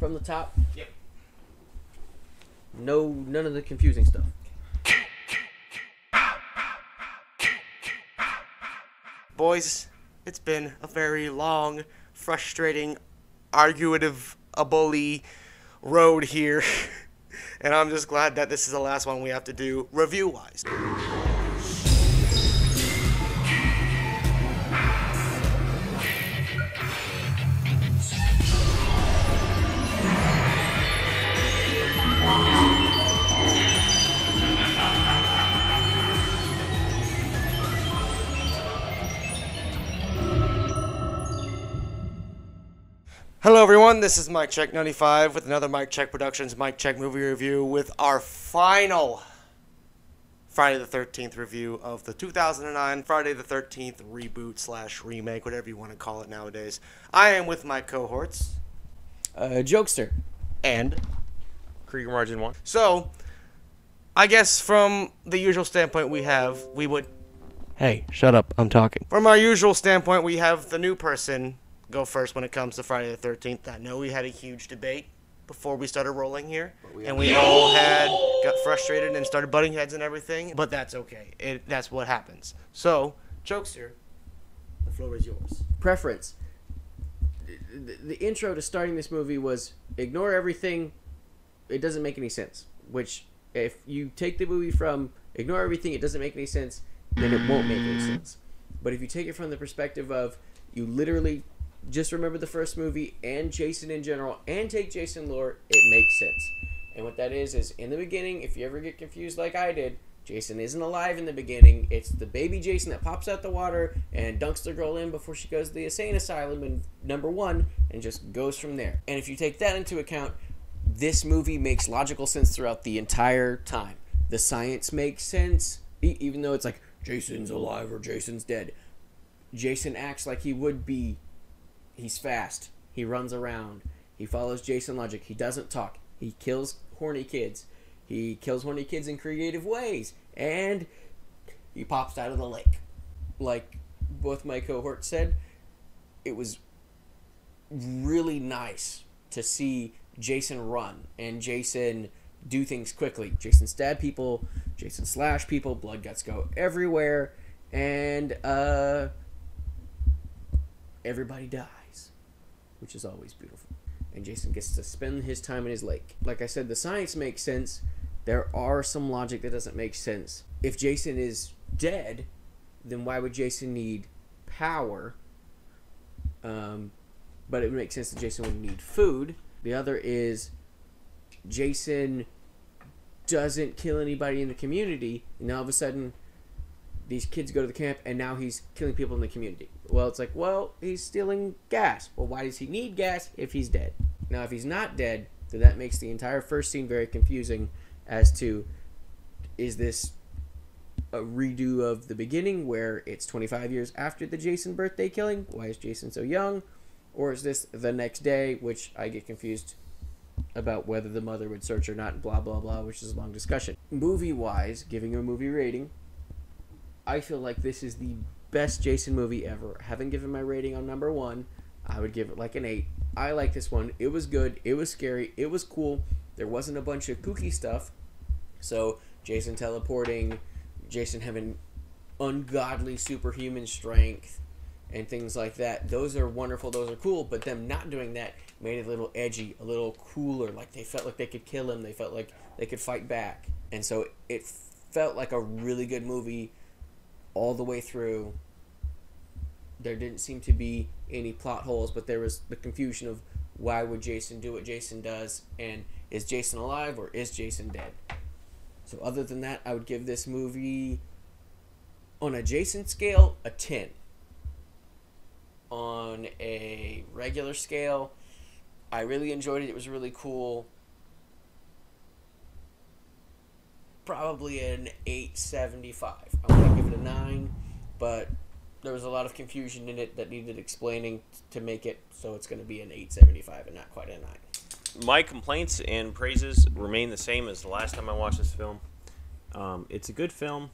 from the top. Yep. No, none of the confusing stuff. Boys, it's been a very long, frustrating, arguative, a bully road here. and I'm just glad that this is the last one we have to do review wise. Hello, everyone. This is MykeCheck 95 with another MykeCheck Productions MykeCheck movie review with our final Friday the 13th review of the 2009 Friday the 13th reboot slash remake, whatever you want to call it nowadays. I am with my cohorts Uh, jokester. and Krieger Margin 1. so I guess from the usual standpoint we have, we would. Hey, shut up. I'm talking. From our usual standpoint, we have the new person go first when it comes to Friday the 13th. I know we had a huge debate before we started rolling here, and we all had got frustrated and started butting heads and everything. But that's okay. It, that's what happens. So, jokester, the floor is yours. Preference. The, the intro to starting this movie was ignore everything. It doesn't make any sense. Which, if you take the movie from ignore everything, it doesn't make any sense, then it won't make any sense. But if you take it from the perspective of you literally just remember the first movie and Jason in general and take Jason lore, it makes sense. And what that is is in the beginning, if you ever get confused like I did, Jason isn't alive in the beginning. It's the baby Jason that pops out the water and dunks the girl in before she goes to the insane asylum in number one and just goes from there. And if you take that into account, this movie makes logical sense throughout the entire time. The science makes sense, even though it's like Jason's alive or Jason's dead. Jason acts like he would be He's fast. He runs around. He follows Jason logic. He doesn't talk. He kills horny kids. He kills horny kids in creative ways. And he pops out of the lake. Like both my cohorts said, it was really nice to see Jason run and Jason do things quickly. Jason stab people, Jason slash people, blood guts go everywhere, and uh everybody dies, which is always beautiful. And Jason gets to spend his time in his lake. Like I said, the science makes sense. There are some logic that doesn't make sense. If Jason is dead, then why would Jason need power? Um, but it would make sense that Jason would need food. The other is Jason doesn't kill anybody in the community, and all of a sudden these kids go to the camp and now he's killing people in the community. Well, it's like, well, he's stealing gas. Well, why does he need gas if he's dead? Now, if he's not dead, then that makes the entire first scene very confusing as to is this a redo of the beginning where it's 25 years after the Jason birthday killing? Why is Jason so young? Or is this the next day, which I get confused about whether the mother would search or not, blah, blah, blah, which is a long discussion. Movie wise, giving a movie rating, I feel like this is the best Jason movie ever. Having given my rating on number one, I would give it like an eight. I like this one. It was good. It was scary. It was cool. There wasn't a bunch of kooky stuff. So Jason teleporting, Jason having ungodly superhuman strength, and things like that. Those are wonderful. Those are cool. But them not doing that made it a little edgy, a little cooler. Like they felt like they could kill him. They felt like they could fight back. And so it felt like a really good movie all the way through. There didn't seem to be any plot holes, but there was the confusion of why would Jason do what Jason does, and is Jason alive or is Jason dead? So other than that, I would give this movie on a Jason scale a 10. On a regular scale, I really enjoyed it. It was really cool. Probably an 875. But there was a lot of confusion in it that needed explaining to make it so it's going to be an 875 and not quite a 9. My complaints and praises remain the same as the last time I watched this film. Um, it's a good film,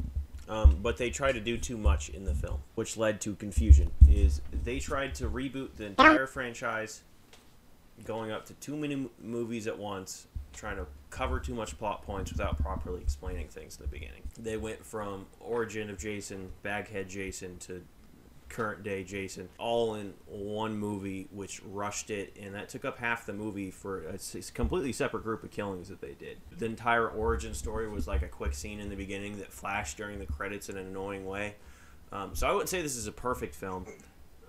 um, but they tried to do too much in the film, which led to confusion. Is they tried to reboot the entire franchise going up to too many movies at once, trying to cover too much plot points without properly explaining things in the beginning. They went from origin of Jason, Baghead Jason, to current day Jason, all in one movie, which rushed it, and that took up half the movie for a completely separate group of killings that they did. The entire origin story was like a quick scene in the beginning that flashed during the credits in an annoying way. Um, so I wouldn't say this is a perfect film.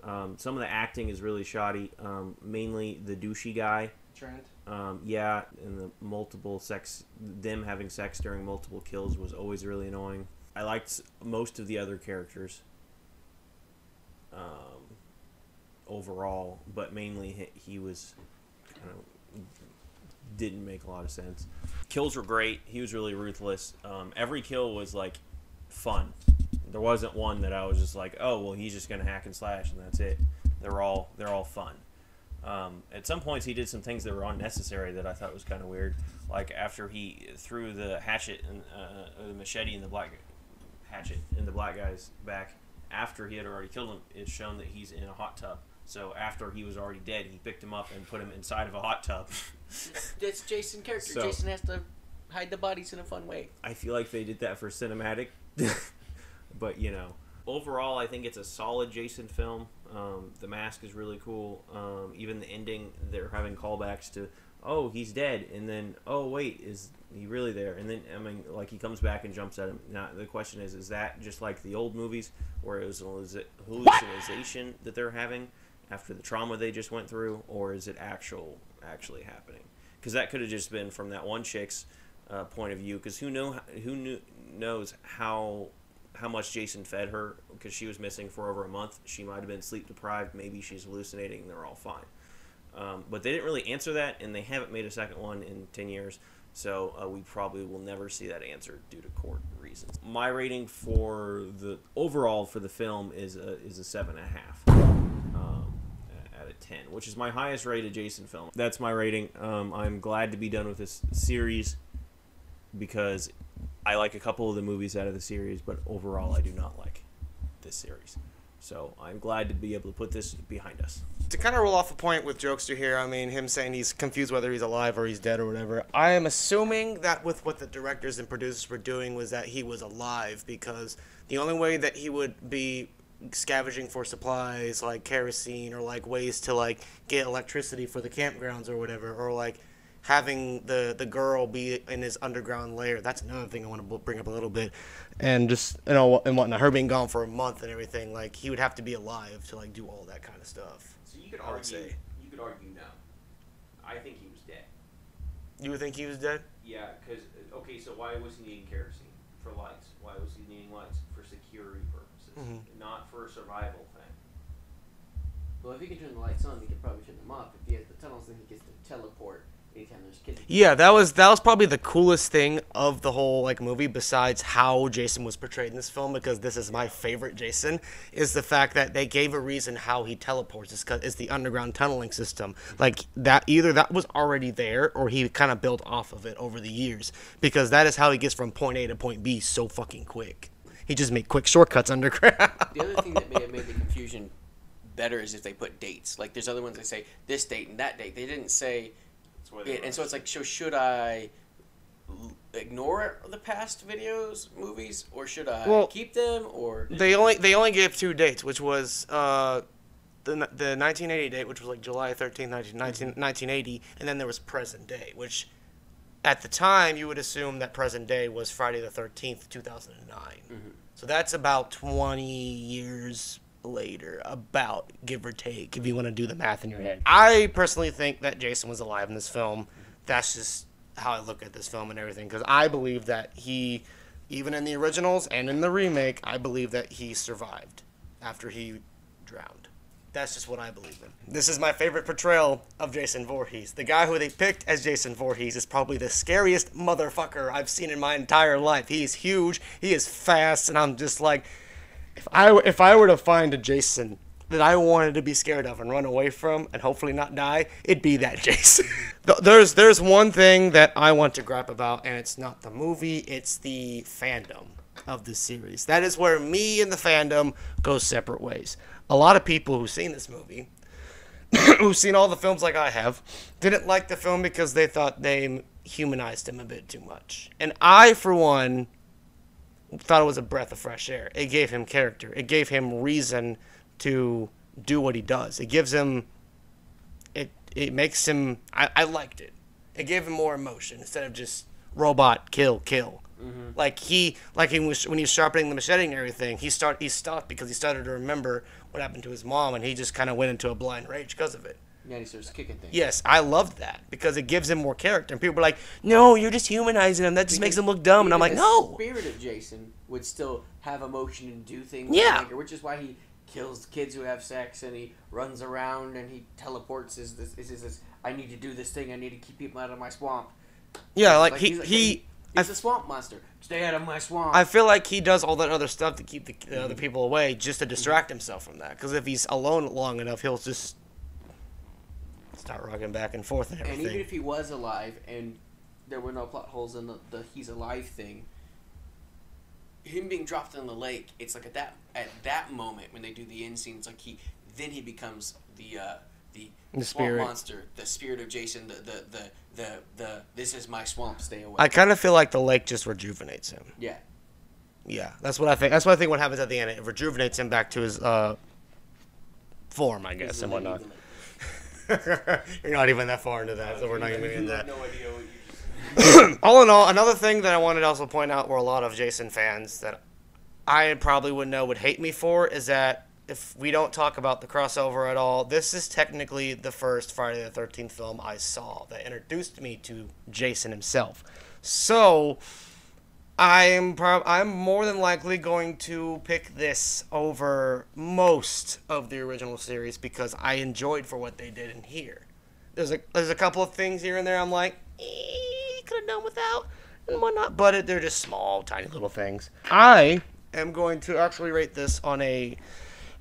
Um, some of the acting is really shoddy. Um, mainly the douchey guy. Trent. Um, yeah, and the multiple sex, them having sex during multiple kills was always really annoying. I liked most of the other characters. Um, overall, but mainly he, he was kind of didn't make a lot of sense. Kills were great. He was really ruthless. Um, every kill was like fun. There wasn't one that I was just like, oh well, he's just gonna hack and slash and that's it. They're all they're all fun. Um, at some points, he did some things that were unnecessary that I thought was kind of weird. Like after he threw the hatchet and uh, the machete in the black hatchet in the black guy's back after he had already killed him. It's shown that he's in a hot tub. So after he was already dead, he picked him up and put him inside of a hot tub. That's Jason character. So- Jason has to hide the bodies in a fun way. I feel like they did that for cinematic, but you know, overall, I think it's a solid Jason film. Um, the mask is really cool. Um, even the ending, they're having callbacks to, oh, he's dead, and then, oh, wait, is he really there? And then, I mean, like he comes back and jumps at him. Now the question is, is that just like the old movies, where it was hallucination that they're having after the trauma they just went through, or is it actual, actually happening? Because that could have just been from that one chick's uh, point of view because who know who knew, knows how how much Jason fed her because she was missing for over a month. She might have been sleep deprived. Maybe she's hallucinating. They're all fine. Um, but they didn't really answer that, and they haven't made a second one in ten years. So uh, we probably will never see that answer due to court reasons. My rating for the overall for the film is a, is a seven and a half um, out of 10, which is my highest rated Jason film. That's my rating. Um, I'm glad to be done with this series because I like a couple of the movies out of the series, but overall, I do not like this series. So I'm glad to be able to put this behind us. to kind of roll off a point with Jokester here, I mean, him saying he's confused whether he's alive or he's dead or whatever. I am assuming that with what the directors and producers were doing was that he was alive because the only way that he would be scavenging for supplies like kerosene or like ways to like get electricity for the campgrounds or whatever or like having the the girl be in his underground lair that's another thing i want to bring up a little bit and just you know and whatnot her being gone for a month and everything like he would have to be alive to like do all that kind of stuff So you could I would say. you could argue no. I think he was dead. You would think he was dead? Yeah, because okay, so why was he needing kerosene for lights? Why was he needing lights for security purposes, Mhm. not for a survival thing? Well, if he can turn the lights on, he could probably turn them off. If he has the tunnels, then he gets to teleport anytime there's kids. Yeah, that was that was probably the coolest thing of the whole like movie besides how Jason was portrayed in this film because this is my favorite Jason is the fact that they gave a reason how he teleports is cuz it's the underground tunneling system. Like that either that was already there or he kind of built off of it over the years because that is how he gets from point A to point B so fucking quick. He just made quick shortcuts underground. The other thing that may have made the confusion better is if they put dates. Like there's other ones that say this date and that date. They didn't say That's why they it, and so it's like, so should I ignore the past videos, movies, or should I Well- keep them? Or They only they only gave two dates, which was uh, the the 1980 date, which was like July 13th, 19, 19, 1980, and then there was present day, which at the time you would assume that present day was Friday the 13th, 2009. So that's about 20 years later, about give or take, if you want to do the math in your head. I personally think that Jason was alive in this film. That's just how I look at this film and everything, because I believe that he, even in the originals and in the remake, I believe that he survived after he drowned. That's just what I believe in. This is my favorite portrayal of Jason Voorhees. The guy who they picked as Jason Voorhees is probably the scariest motherfucker I've seen in my entire life. He is huge, he is fast, and I'm just like, if I if I were to find a Jason that I wanted to be scared of and run away from and hopefully not die, it'd be that Jason. There's there's one thing that I want to grab about, and it's not the movie, it's the fandom of the series. That is where me and the fandom go separate ways. A lot of people who've seen this movie who've seen all the films like I have, didn't like the film because they thought they humanized him a bit too much. And I, for one, thought it was a breath of fresh air. It gave him character. It gave him reason to do what he does. It gives him. It it makes him. I, I liked it. It gave him more emotion instead of just robot kill kill. Mm-hmm. Like he like he was when he was sharpening the machete and everything. He start he stopped because he started to remember what happened to his mom, and he just kind of went into a blind rage because of it. Yeah, he starts kicking things. Yes, I loved that because it gives him more character. And people were like, "No, you're just humanizing him. That just makes him look dumb." And I'm like, "No." The spirit of Jason would still have emotion and do things. Yeah. like- which is why he kills kids who have sex and he runs around and he teleports. Is this? Is this? I need to do this thing. I need to keep people out of my swamp. Yeah, like, he he's he. He's a swamp monster. Stay out of my swamp. I feel like he does all that other stuff to keep the, the Mm-hmm. other people away, just to distract himself from that. Because if he's alone long enough, he'll just start rocking back and forth and and even if he was alive and there were no plot holes in the, the he's alive thing, him being dropped in the lake, it's like at that at that moment when they do the end scenes, like he then he becomes the uh, the, The swamp spirit. monster, the spirit of Jason, the the the the, the this is my swamp, stay away. I kind of feel like the lake just rejuvenates him. yeah. Yeah, that's what I think. That's what I think. What happens at the end, it rejuvenates him back to his uh, form, I guess, and whatnot. Of the lake. You're not even that far into that, so we're not even You in that. No idea what you just. all in all, another thing that I wanted to also point out were a lot of Jason fans that I probably would know would hate me for is that if we don't talk about the crossover at all, this is technically the first Friday the 13th film I saw that introduced me to Jason himself. So I'm prob- I'm more than likely going to pick this over most of the original series because I enjoyed for what they did in here. There's a there's a couple of things here and there I'm like, eh, could have done without and whatnot, but it, they're just small, tiny little things. I am going to actually rate this on a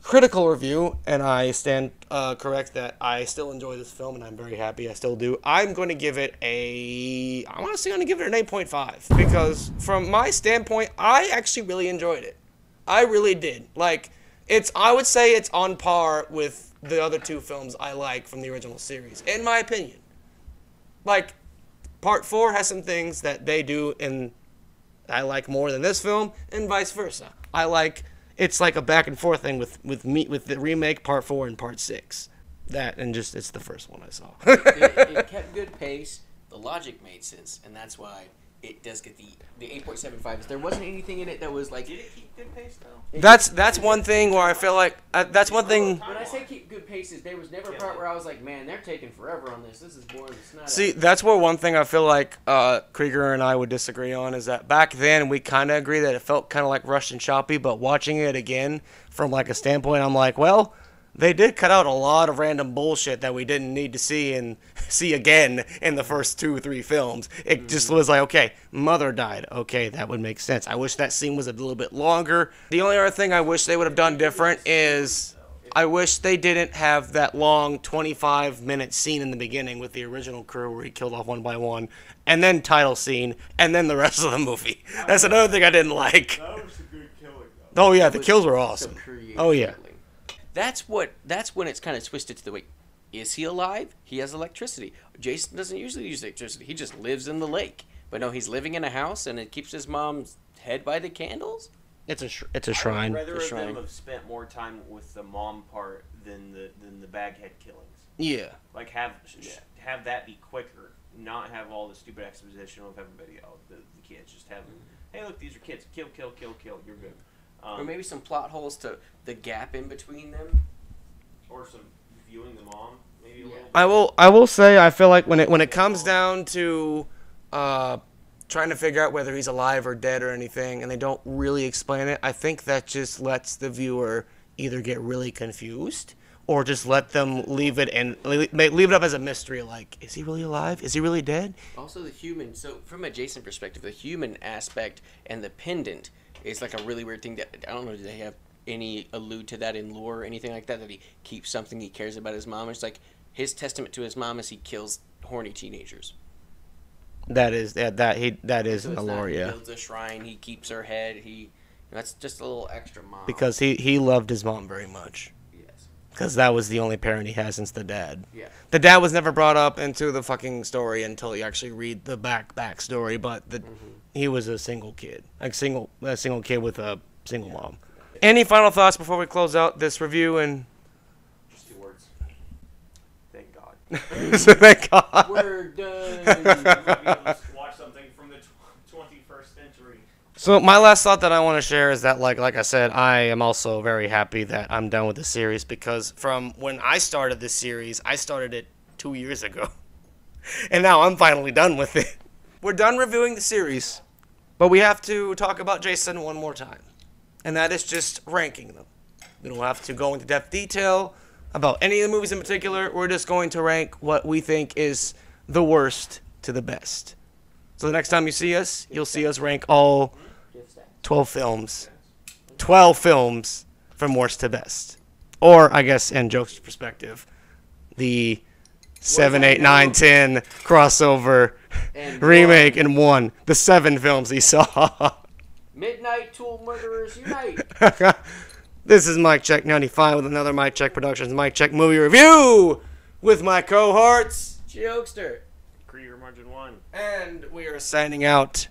critical review, and I stand uh, correct that I still enjoy this film, and I'm very happy I still do. I'm going to give it a, I'm going to give it an 8.5 because from my standpoint, I actually really enjoyed it. I really did. Like, it's, I would say it's on par with the other two films I like from the original series, in my opinion. Like, part four has some things that they do and I like more than this film, and vice versa. I like it's like a back and forth thing with with me with the remake part four and part six. That and just it's the first one I saw. it, it kept good pace. The logic made sense, and that's why it does get the the eight point seven five. There wasn't anything in it that was like. Did it keep good pace though? that's that's one thing where I feel like uh, that's one thing. When I say keep good paces, there was never a part where I was like, "Man, they're taking forever on this. This is boring. It's not." See, that's where one thing I feel like uh, Krieger and I would disagree on is that back then we kind of agree that it felt kind of like rushed and choppy, but watching it again from like a standpoint, I'm like, well, they did cut out a lot of random bullshit that we didn't need to see and see again in the first two or three films. It just mm-hmm. was like, okay, mother died. Okay, that would make sense. I wish that scene was a little bit longer. The only other thing I wish they would have done different is I wish they didn't have that long 25 minute scene in the beginning with the original crew where he killed off one by one, and then title scene, and then the rest of the movie. That's another thing I didn't like. That was a good killing, though. Oh yeah, the kills were awesome. Oh yeah. Killing. That's what. That's when it's kind of twisted to the way. Is he alive? He has electricity. Jason doesn't usually use electricity. He just lives in the lake. But no, he's living in a house, and it keeps his mom's head by the candles. It's a sh- it's a I'd shrine. rather The of them have spent more time with the mom part than the than the baghead killings. Yeah. Like have have that be quicker, not have all the stupid exposition of everybody else. The, the kids just have, mm-hmm. hey, look, these are kids. Kill, kill, kill, kill. You're good. Um, or maybe some plot holes to the gap in between them. or some viewing the mom. Maybe a Yeah. little. I will I will say I feel like when it when it comes down to uh, trying to figure out whether he's alive or dead or anything, and they don't really explain it, I think that just lets the viewer either get really confused or just let them leave it and leave it up as a mystery. Like, is he really alive? Is he really dead? Also, the human. So, from a Jason perspective, the human aspect and the pendant is like a really weird thing. That I don't know. Do they have any allude to that in lore or anything like that? That he keeps something he cares about his mom. It's like his testament to his mom is he kills horny teenagers. That is that that he that is So in the it's lore, He yeah. builds a shrine. He keeps her head. He. That's just a little extra mom. Because he he loved his mom very much. Because that was the only parent he has since the dad. Yeah. The dad was never brought up into the fucking story until you actually read the back backstory. But the mm-hmm. he was a single kid, like single a single kid with a single mom. Any final thoughts before we close out this review and Just two words. Thank God. thank God. We're done. watch something from the twenty first century. So my last thought that I want to share is that, like, like I said, I am also very happy that I'm done with the series because from when I started this series, I started it two years ago, and now I'm finally done with it. We're done reviewing the series, but we have to talk about Jason one more time, and that is just ranking them. We don't have to go into depth detail about any of the movies in particular. We're just going to rank what we think is the worst to the best. So the next time you see us, you'll see us rank all 12 films. 12 films from worst to best. Or, I guess, in Joke's perspective, the 7, 8, 9, 10 crossover And remake in one. The seven films he saw. Midnight Tool Murderers Unite. this is MykeCheck 95 with another MykeCheck Productions MykeCheck movie review with my cohorts. Jokester. Krieger Margin One. And we are signing out.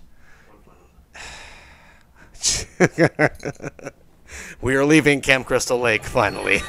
we are leaving Camp Crystal Lake finally.